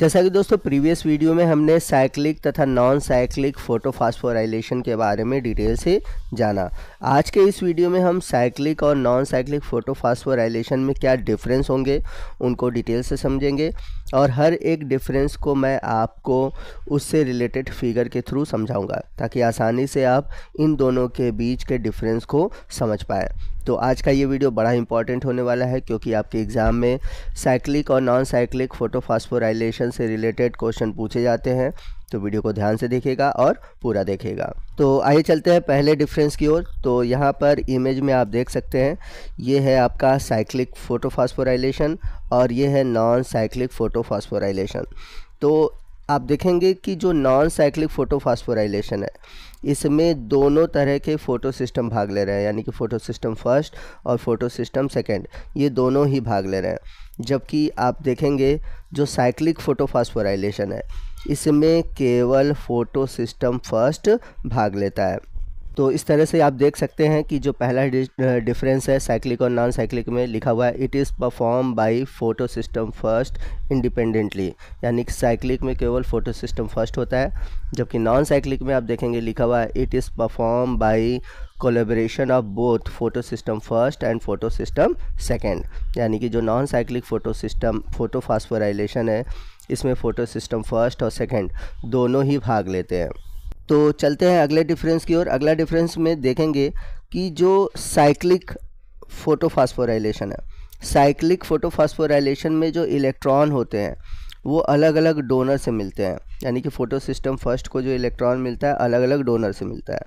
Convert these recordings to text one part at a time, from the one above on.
जैसा कि दोस्तों प्रीवियस वीडियो में हमने साइक्लिक तथा नॉन साइक्लिक फोटोफास्फोराइलेशन के बारे में डिटेल से जाना। आज के इस वीडियो में हम साइक्लिक और नॉन साइक्लिक फोटोफास्फोराइलेशन में क्या डिफरेंस होंगे, उनको डिटेल से समझेंगे। और हर एक डिफरेंस को मैं आपको उससे रिलेटेड फिगर के थ्रू समझाऊँगा, ताकि आसानी से आप इन दोनों के बीच के डिफरेंस को समझ पाए। तो आज का ये वीडियो बड़ा इंपॉर्टेंट होने वाला है, क्योंकि आपके एग्ज़ाम में साइक्लिक और नॉन साइक्लिक फोटोफास्फोराइलेशन से रिलेटेड क्वेश्चन पूछे जाते हैं। तो वीडियो को ध्यान से देखेगा और पूरा देखेगा तो आइए चलते हैं पहले डिफरेंस की ओर। तो यहाँ पर इमेज में आप देख सकते हैं, ये है आपका साइक्लिक फोटोफास्फोराइलेशन और ये है नॉन साइक्लिक फोटोफास्फोराइलेशन तो आप देखेंगे कि जो नॉन साइक्लिक फोटोफास्फोराइलेशन है इसमें दोनों तरह के फ़ोटो सिस्टम भाग ले रहे हैं, यानी कि फ़ोटो सिस्टम फ़र्स्ट और फ़ोटो सिस्टम सेकेंड ये दोनों ही भाग ले रहे हैं। जबकि आप देखेंगे जो साइक्लिक फ़ोटोफास्फोराइलेशन है, इसमें केवल फ़ोटो सिस्टम फ़र्स्ट भाग लेता है। तो इस तरह से आप देख सकते हैं कि जो पहला डिफरेंस है साइक्लिक और नॉन साइक्लिक में लिखा हुआ है it is perform by photosystem first independently यानी कि साइक्लिक में केवल फ़ोटो सिस्टम फ़र्स्ट होता है, जबकि नॉन साइक्लिक में आप देखेंगे लिखा हुआ है it is perform by collaboration of both photosystem first and photosystem second यानी कि जो non cyclic photosystem photophosphorylation है, इसमें फ़ोटो सिस्टम फ़र्स्ट और सेकेंड दोनों ही भाग लेते हैं। तो चलते हैं अगले डिफरेंस की ओर। अगला डिफरेंस में देखेंगे कि जो साइक्लिक फोटोफास्फोराइलेशन है साइक्लिक फोटोफास्फोराइलेशन में जो इलेक्ट्रॉन होते हैं, वो अलग अलग डोनर से मिलते हैं। यानी कि फ़ोटो सिस्टम फ़र्स्ट को जो इलेक्ट्रॉन मिलता है अलग अलग डोनर से मिलता है,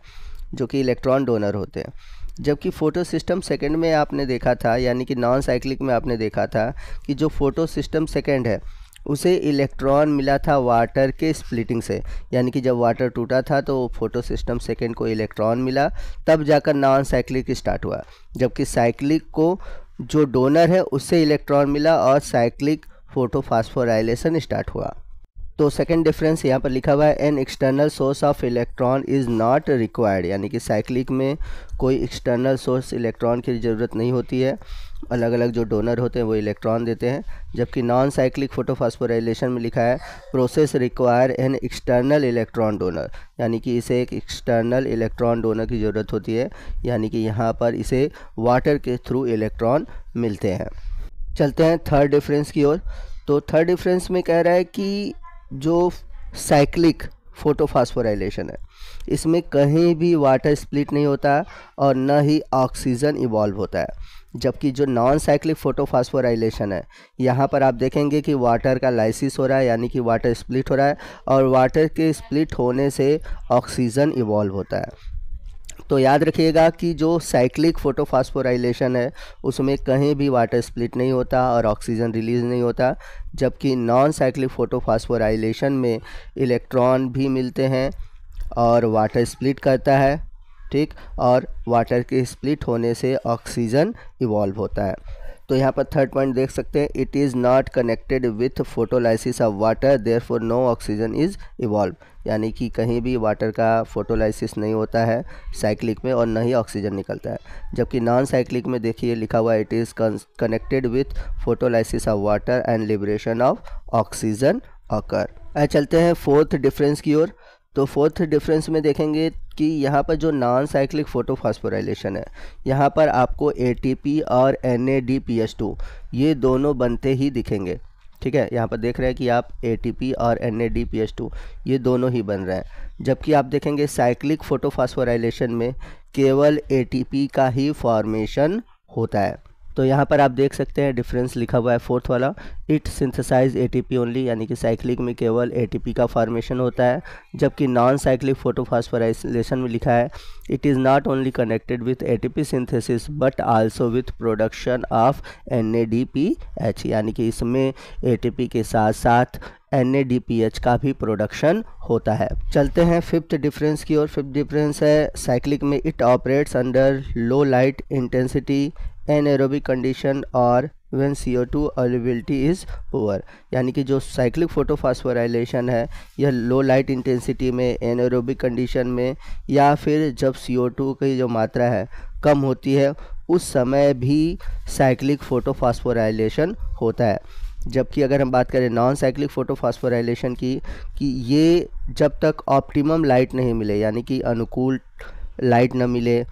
जो कि इलेक्ट्रॉन डोनर होते हैं। जबकि फ़ोटो सिस्टम सेकेंड में आपने देखा था, यानी कि नॉन साइक्लिक में आपने देखा था कि जो फ़ोटो सिस्टम सेकेंड है उसे इलेक्ट्रॉन मिला था वाटर के स्प्लिटिंग से। यानी कि जब वाटर टूटा था तो फ़ोटो सिस्टम सेकेंड को इलेक्ट्रॉन मिला, तब जाकर नॉन साइक्लिक स्टार्ट हुआ। जबकि साइक्लिक को जो डोनर है, उससे इलेक्ट्रॉन मिला और साइक्लिक फोटोफास्फोराइलेशन स्टार्ट हुआ। तो सेकेंड डिफरेंस यहाँ पर लिखा हुआ है an external source of electron is not required यानी कि साइक्लिक में कोई एक्सटर्नल सोर्स इलेक्ट्रॉन की ज़रूरत नहीं होती है। अलग अलग जो डोनर होते हैं, वो इलेक्ट्रॉन देते हैं। जबकि नॉन साइक्लिक फोटोफास्फोराइलेशन में लिखा है process require an external electron donor यानी कि इसे एक एक्सटर्नल इलेक्ट्रॉन डोनर की ज़रूरत होती है। यानी कि यहाँ पर इसे वाटर के थ्रू इलेक्ट्रॉन मिलते हैं। चलते हैं थर्ड डिफरेंस की ओर। तो थर्ड डिफरेंस में कह रहा है कि जो साइक्लिक फोटोफास्फोराइलेशन है, इसमें कहीं भी वाटर स्प्लिट नहीं होता और न ही ऑक्सीजन इवॉल्व होता है। जबकि जो नॉन साइक्लिक फोटोफास्फोराइलेशन है, यहाँ पर आप देखेंगे कि वाटर का लाइसिस हो रहा है, यानी कि वाटर स्प्लिट हो रहा है, और वाटर के स्प्लिट होने से ऑक्सीजन इवॉल्व होता है। तो याद रखिएगा कि जो साइक्लिक फोटोफास्फोराइलेशन है, उसमें कहीं भी वाटर स्प्लिट नहीं होता और ऑक्सीजन रिलीज़ नहीं होता, जबकि नॉन साइक्लिक फोटोफास्फोराइलेशन में इलेक्ट्रॉन भी मिलते हैं और वाटर स्प्लिट करता है। ठीक और वाटर के स्प्लिट होने से ऑक्सीजन इवॉल्व होता है। तो यहाँ पर थर्ड पॉइंट देख सकते हैं it is not connected with photolysis of water therefore no oxygen is evolve यानी कि कहीं भी वाटर का फोटोलाइसिस नहीं होता है साइक्लिक में और न ही ऑक्सीजन निकलता है। जबकि नॉन साइक्लिक में देखिए लिखा हुआ it is connected with photolysis of water and liberation of oxygen occur चलते हैं फोर्थ डिफरेंस की ओर। तो फोर्थ डिफरेंस में देखेंगे कि यहाँ पर जो नॉन साइक्लिक फोटोफास्फोराइलेशन है यहाँ पर आपको एटीपी और एन ये दोनों बनते ही दिखेंगे। ठीक है? यहाँ पर देख रहे हैं कि आप एटीपी और एन ये दोनों ही बन रहे हैं। जबकि आप देखेंगे साइक्लिक फोटोफास्फोराइलेशन में केवल एटीपी का ही फॉर्मेशन होता है। तो यहाँ पर आप देख सकते हैं डिफरेंस लिखा हुआ है फोर्थ वाला। इट सिंथेसाइज एटीपी ओनली यानी कि साइक्लिक में केवल एटीपी का फॉर्मेशन होता है, जबकि नॉन साइक्लिक फोटोफास्फोराइलेशन में लिखा है it is not only connected with ATP synthesis but also with production of NADPH यानी कि इसमें एटीपी के साथ साथ एन का भी प्रोडक्शन होता है। चलते हैं फिफ्थ डिफरेंस की ओर। फिफ्थ डिफरेंस है साइक्लिक में it operates under low light intensity anaerobic condition और when CO2 availability is poor यानी कि जो साइक्लिक फोटोफास्फोराइलेशन है यह लो लाइट इंटेंसिटी में एनएरोबिक कंडीशन में या फिर जब सी ओ टू की जो मात्रा है कम होती है, उस समय भी साइक्लिक फोटोफास्फोराइलेशन होता है। जबकि अगर हम बात करें नॉन साइक्लिक फोटोफास्फोराइलेशन की कि ये जब तक ऑप्टिमम लाइट नहीं मिले, यानी कि अनुकूल लाइट न मिले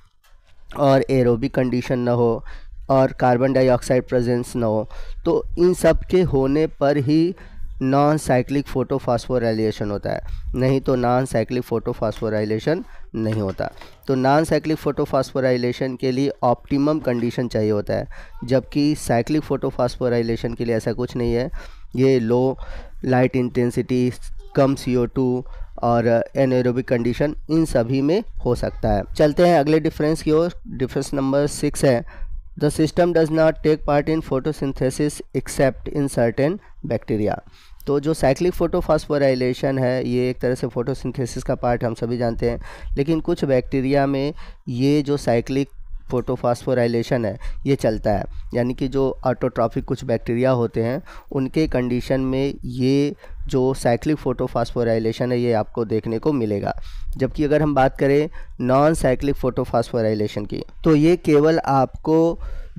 और एरोबिक कंडीशन न हो और कार्बन डाइऑक्साइड प्रेजेंस ना हो। तो इन सब के होने पर ही नॉन साइक्लिक फोटोफास्फोराइलेशन होता है। नहीं तो नॉन साइक्लिक फोटोफास्फोराइलेशन नहीं होता। तो नॉन साइक्लिक फोटोफास्फोराइलेशन के लिए ऑप्टिमम कंडीशन चाहिए होता है। जबकि साइक्लिक फोटोफास्फोराइलेशन के लिए ऐसा कुछ नहीं है। ये लो लाइट इंटेंसिटी कम सी और एनएरोबिक कंडीशन इन सभी में हो सकता है। चलते हैं अगले डिफरेंस की ओर। डिफरेंस नंबर सिक्स है। The system does not take part in photosynthesis except in certain bacteria तो जो साइक्लिक फोटोफास्फोराइलेशन है, ये एक तरह से फोटोसिंथेसिस का पार्ट हम सभी जानते हैं। लेकिन कुछ बैक्टीरिया में ये जो साइक्लिक फोटोफास्फोराइलेशन है ये चलता है। यानी कि जो ऑटोट्रॉफिक कुछ बैक्टीरिया होते हैं, उनके कंडीशन में ये जो साइक्लिक फोटोफास्फोराइलेशन है, ये आपको देखने को मिलेगा। जबकि अगर हम बात करें नॉन साइक्लिक फोटोफास्फोराइलेशन की तो ये केवल आपको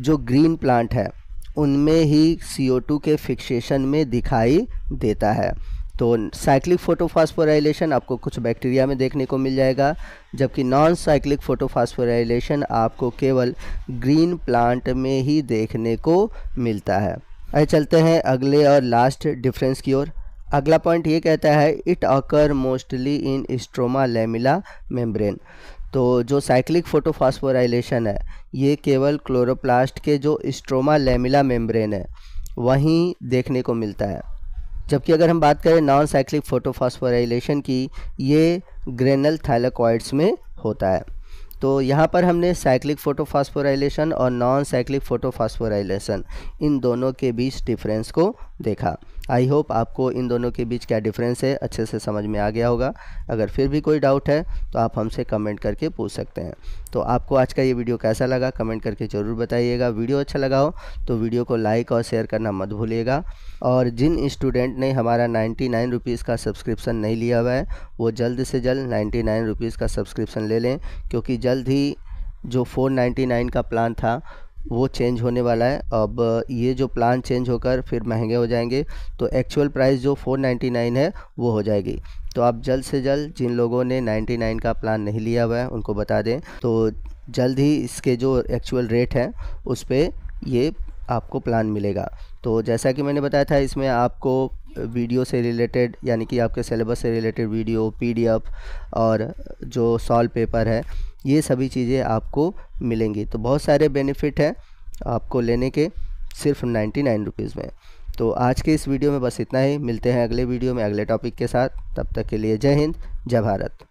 जो ग्रीन प्लांट है, उनमें ही CO2 के फिक्सेशन में दिखाई देता है। तो साइक्लिक फोटोफास्फोराइलेशन आपको कुछ बैक्टीरिया में देखने को मिल जाएगा, जबकि नॉन साइक्लिक फोटोफास्फोराइलेशन आपको केवल ग्रीन प्लांट में ही देखने को मिलता है। आइए चलते हैं अगले और लास्ट डिफरेंस की ओर। अगला पॉइंट ये कहता है it occur mostly in stroma lamella membrane तो जो साइक्लिक फोटोफास्फोराइलेशन है, ये केवल क्लोरोप्लास्ट के जो स्ट्रोमा लेमिला मेम्ब्रेन है, वहीं देखने को मिलता है। जबकि अगर हम बात करें नॉन साइक्लिक फोटोफॉस्फोराइलेशन की, ये ग्रेनल थैलाकॉइड्स में होता है। तो यहाँ पर हमने साइक्लिक फोटोफॉस्फोराइलेशन और नॉन साइक्लिक फोटोफॉस्फोराइलेशन इन दोनों के बीच डिफरेंस को देखा। आई होप आपको इन दोनों के बीच क्या डिफरेंस है, अच्छे से समझ में आ गया होगा। अगर फिर भी कोई डाउट है तो आप हमसे कमेंट करके पूछ सकते हैं। तो आपको आज का ये वीडियो कैसा लगा कमेंट करके ज़रूर बताइएगा। वीडियो अच्छा लगा हो तो वीडियो को लाइक और शेयर करना मत भूलिएगा। और जिन स्टूडेंट ने हमारा नाइन्टी नाइन रुपीज़ का सब्सक्रिप्शन नहीं लिया हुआ है, वो जल्द से जल्द नाइन्टी नाइन रुपीज़ का सब्सक्रिप्शन ले लें, क्योंकि जल्द ही जो फोर नाइन्टी नाइन का प्लान था वो चेंज होने वाला है। अब, ये जो प्लान चेंज होकर फिर महँगे हो जाएँगे तो एक्चुअल प्राइस जो 499 है, वो हो जाएगी। तो आप जल्द से जल्द जिन लोगों ने 99 का प्लान नहीं लिया हुआ है, उनको बता दें। तो जल्द ही इसके जो एक्चुअल रेट है, उस पर ये आपको प्लान मिलेगा। तो जैसा कि मैंने बताया था, इसमें आपको वीडियो से रिलेटेड, यानी कि आपके सिलेबस से रिलेटेड वीडियो, पीडीएफ और जो सॉल्व पेपर है, ये सभी चीज़ें आपको मिलेंगी। तो बहुत सारे बेनिफिट हैं आपको लेने के सिर्फ़ नाइन्टी नाइन रुपीज़ में। तो आज के इस वीडियो में बस इतना ही। मिलते हैं अगले वीडियो में अगले टॉपिक के साथ। तब तक के लिए जय हिंद, जय भारत।